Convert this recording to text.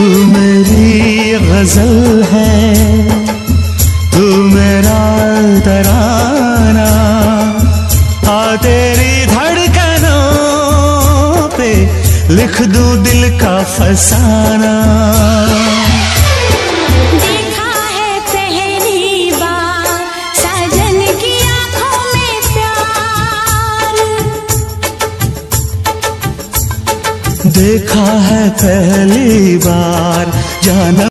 तू मेरी गज़ल है, तू मेरा तराना। आ तेरी धड़कनों पे लिख दूँ दिल का फसाना। देखा है पहली बार जाना